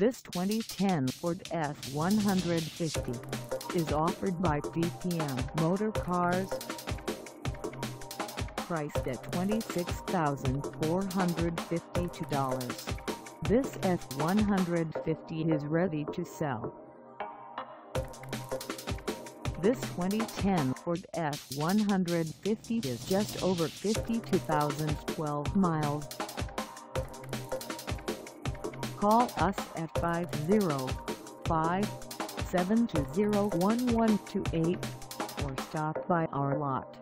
This 2010 Ford F-150 is offered by DPM Motor Cars. Priced at $26,452, this F-150 is ready to sell. This 2010 Ford F-150 is just over 52,012 miles. Call us at 505-720-1128 or stop by our lot.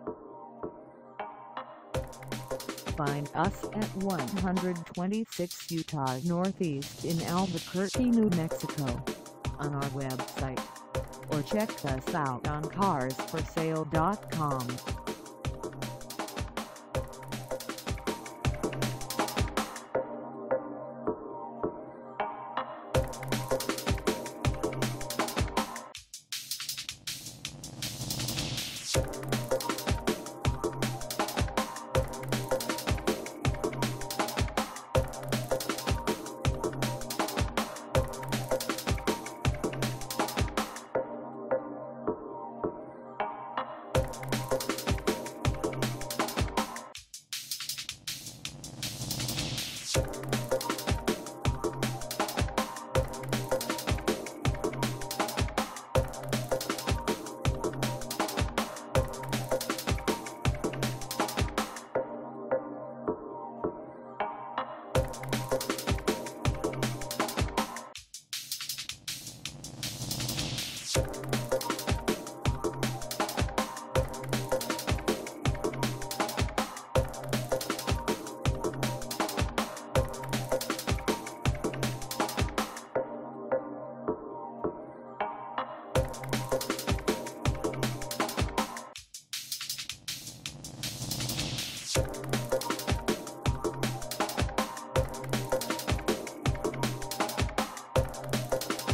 Find us at 126 Utah Northeast in Albuquerque, New Mexico on our website or check us out on carsforsale.com. Thank